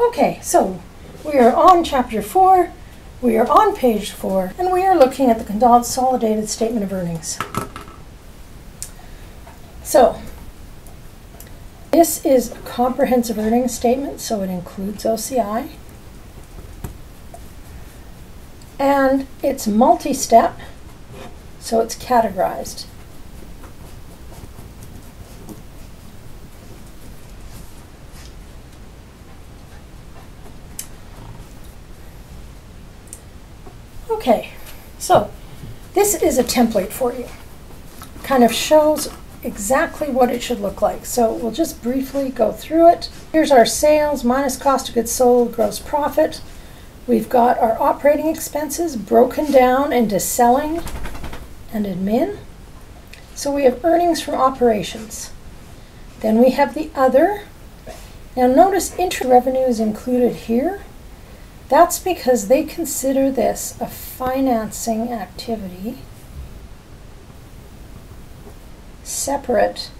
Okay, so we are on chapter four, we are on page four, and we are looking at the consolidated statement of earnings. So, this is a comprehensive earnings statement, so it includes OCI. And it's multi-step, so it's categorized. Okay, so this is a template for you. Kind of shows exactly what it should look like. So we'll just briefly go through it. Here's our sales minus cost of goods sold, gross profit. We've got our operating expenses broken down into selling and admin. So we have earnings from operations. Then we have the other. Now notice interest revenue is included here. That's because they consider this a financing activity separate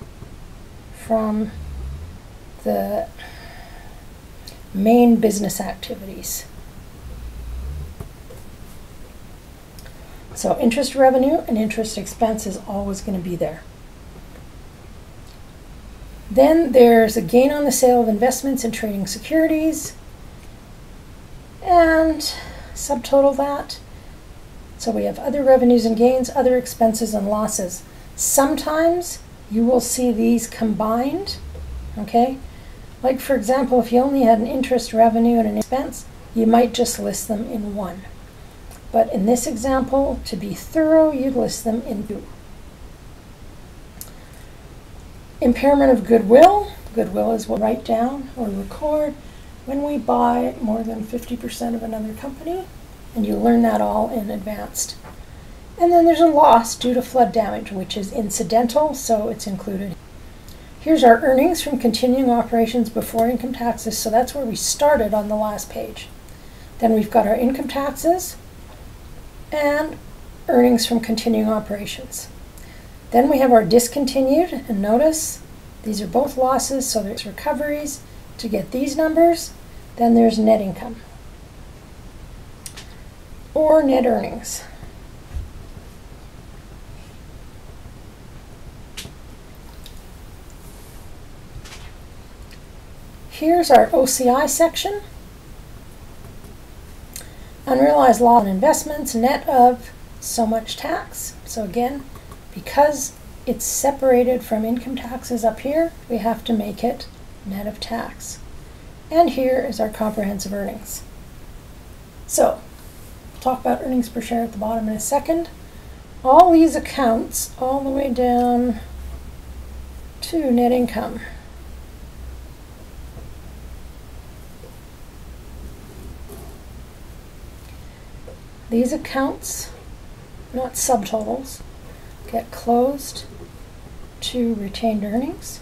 from the main business activities. So interest revenue and interest expense is always going to be there. Then there's a gain on the sale of investments and trading securities and subtotal that. So we have other revenues and gains, other expenses and losses. Sometimes you will see these combined, okay? Like for example, if you only had an interest revenue and an expense, you might just list them in one. But in this example, to be thorough, you'd list them in two. Impairment of goodwill. Goodwill is what we write down or record when we buy more than 50% of another company, and you learn that all in advanced. And then there's a loss due to flood damage, which is incidental, so it's included. Here's our earnings from continuing operations before income taxes, so that's where we started on the last page. Then we've got our income taxes and earnings from continuing operations. Then we have our discontinued, and notice these are both losses, so there's recoveries to get these numbers, then there's net income or net earnings. Here's our OCI section. Unrealized loss on investments, net of so much tax. So again, because it's separated from income taxes up here, we have to make it net of tax. And here is our comprehensive earnings. So, we'll talk about earnings per share at the bottom in a second. All these accounts, all the way down to net income. These accounts, not subtotals, get closed to retained earnings.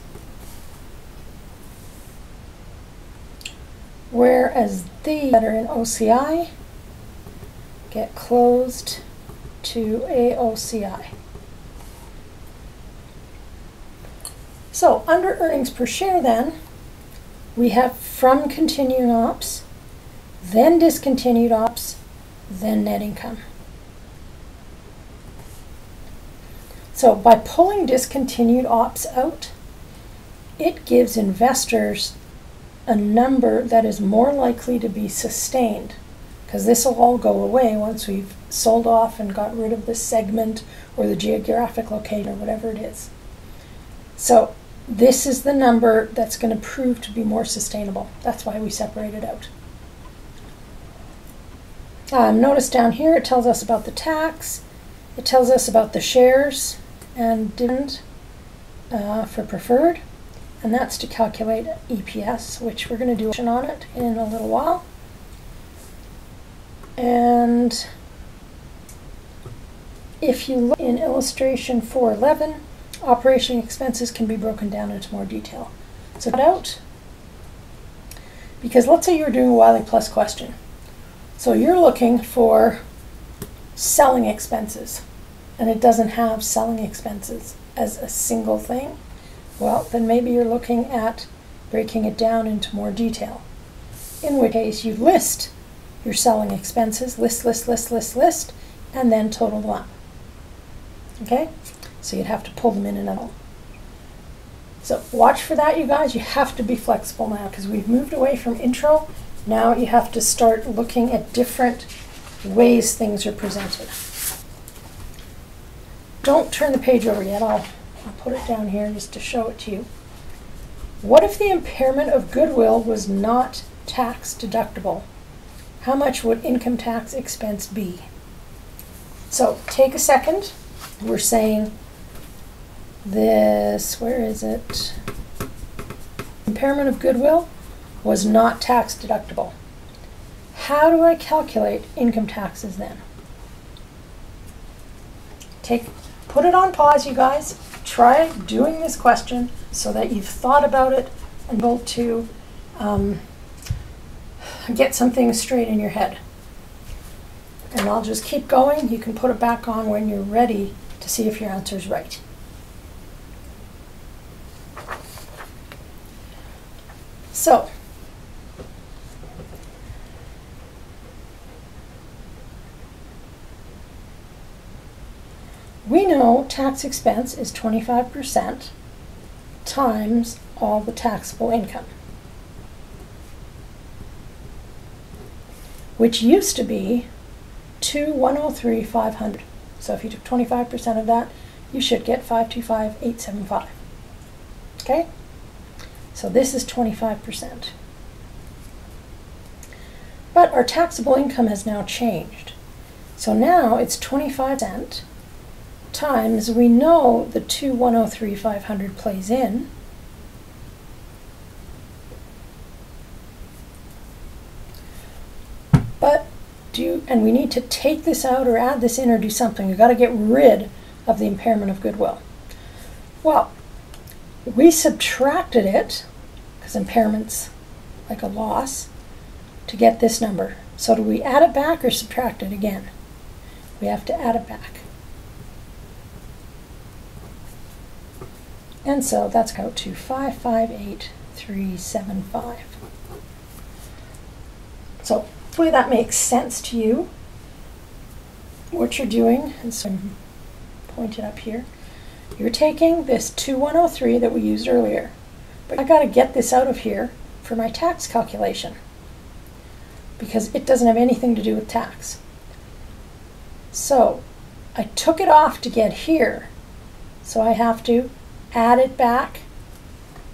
Whereas these that are in OCI get closed to AOCI. So under earnings per share then, we have from continuing ops, then discontinued ops, then net income. So by pulling discontinued ops out, it gives investors a number that is more likely to be sustained because this will all go away once we've sold off and got rid of the segment or the geographic location or whatever it is. So this is the number that's going to prove to be more sustainable. That's why we separate it out. Um, notice down here it tells us about the tax, it tells us about the shares and dividend uh, for preferred and that's to calculate EPS, which we're going to do on it in a little while. And if you look in illustration 411, operation expenses can be broken down into more detail. So cut out, because let's say you're doing a Wiley Plus question. So you're looking for selling expenses, and it doesn't have selling expenses as a single thing well, then maybe you're looking at breaking it down into more detail. in which case you list your selling expenses, list, list, list, list, list, and then total them up. Okay? So you'd have to pull them in and out. So watch for that, you guys. You have to be flexible now because we've moved away from intro. Now you have to start looking at different ways things are presented. Don't turn the page over yet. I'll, I'll put it down here just to show it to you. What if the impairment of goodwill was not tax deductible? How much would income tax expense be? So take a second. We're saying this, where is it? Impairment of goodwill was not tax deductible. How do I calculate income taxes then? Take, put it on pause, you guys. Try doing this question so that you've thought about it and able to um, get some things straight in your head. And I'll just keep going. You can put it back on when you're ready to see if your answer is right. So, we know tax expense is 25% times all the taxable income, which used to be 2 500. So if you took 25% of that, you should get 525,875. Okay? So this is 25%. But our taxable income has now changed. So now it's 25% times, we know the 2 500 plays in. But do you, and we need to take this out or add this in or do something. We've got to get rid of the impairment of goodwill. Well, we subtracted it, because impairment's like a loss, to get this number. So do we add it back or subtract it again? We have to add it back. And so that's out to 558375. So hopefully that makes sense to you. What you're doing, and so I'm pointed up here, you're taking this 2103 that we used earlier, but I got to get this out of here for my tax calculation because it doesn't have anything to do with tax. So I took it off to get here, so I have to add it back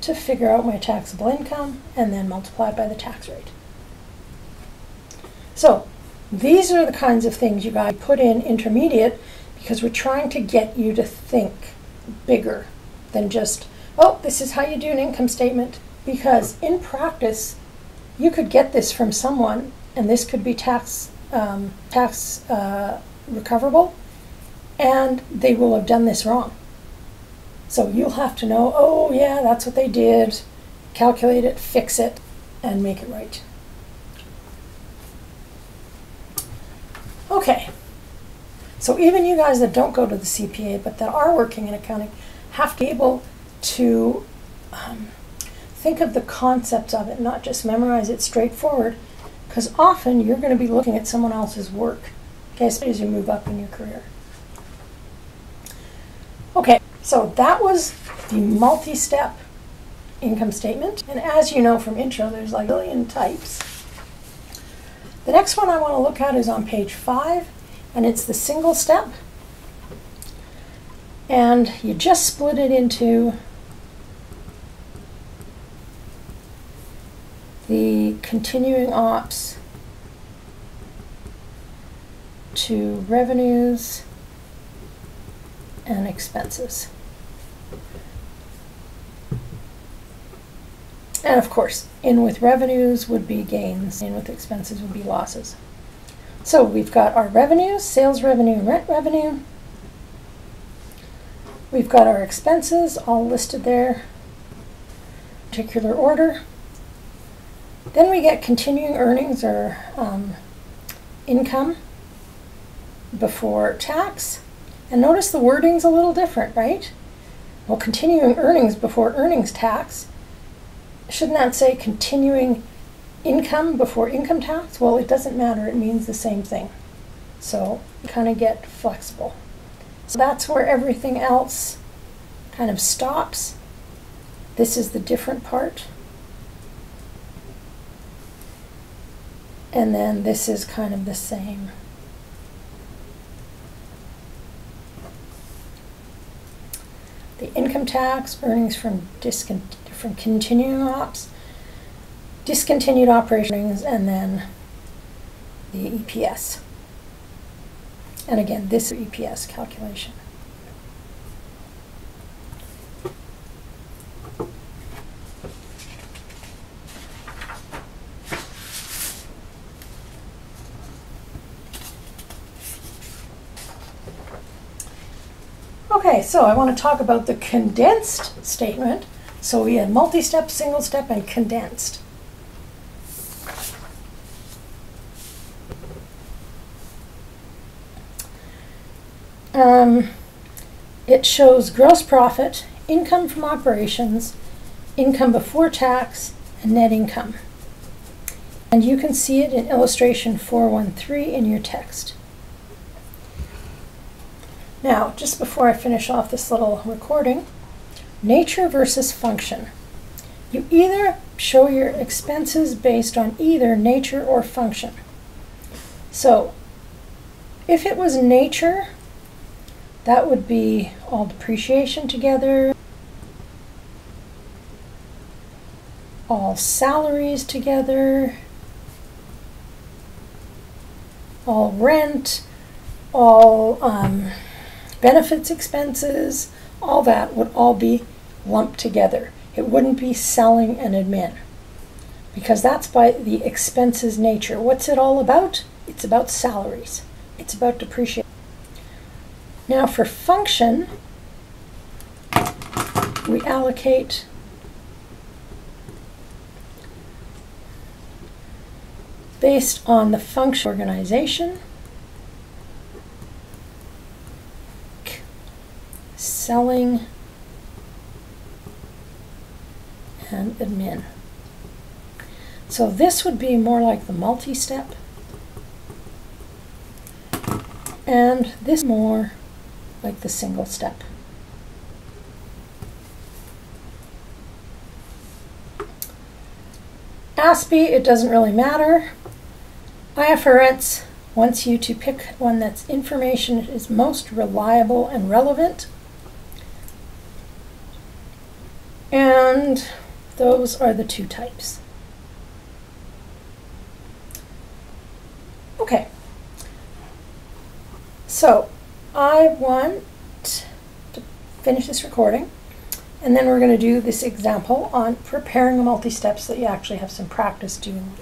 to figure out my taxable income and then multiply by the tax rate. So these are the kinds of things you guys put in intermediate because we're trying to get you to think bigger than just, oh, this is how you do an income statement. Because in practice, you could get this from someone, and this could be tax um, tax uh, recoverable, and they will have done this wrong. So you'll have to know, oh yeah, that's what they did. Calculate it, fix it, and make it right. Okay. So even you guys that don't go to the CPA but that are working in accounting have to be able to um, think of the concepts of it, not just memorize it straightforward, because often you're going to be looking at someone else's work, okay, especially as you move up in your career. Okay, so that was the multi-step income statement. And as you know from intro, there's like a billion types. The next one I want to look at is on page five and it's the single step. And you just split it into the continuing ops to revenues and expenses. And of course, in with revenues would be gains, in with expenses would be losses. So we've got our revenues, sales revenue, rent revenue. We've got our expenses all listed there, particular order. Then we get continuing earnings or um, income before tax. And notice the wording's a little different, right? Well, continuing earnings before earnings tax, shouldn't that say continuing income before income tax, well, it doesn't matter, it means the same thing. So kind of get flexible. So that's where everything else kind of stops. This is the different part. And then this is kind of the same. The income tax, earnings from discon from continuing ops, discontinued operations, and then the EPS. And again, this is EPS calculation. Okay, so I want to talk about the condensed statement. So we had multi-step, single-step, and condensed. Um, it shows gross profit, income from operations, income before tax, and net income. And you can see it in illustration 413 in your text. Now, just before I finish off this little recording, nature versus function. You either show your expenses based on either nature or function. So, if it was nature, that would be all depreciation together, all salaries together, all rent, all um, benefits expenses, all that would all be lumped together. It wouldn't be selling and admin because that's by the expenses nature. What's it all about? It's about salaries. It's about depreciation. Now for function, we allocate based on the function organization selling and admin. So this would be more like the multi-step and this more like the single step. ASPE, it doesn't really matter. IFRS wants you to pick one that's information is most reliable and relevant. And those are the two types. Okay. So I want to finish this recording and then we're going to do this example on preparing a multi-step so that you actually have some practice doing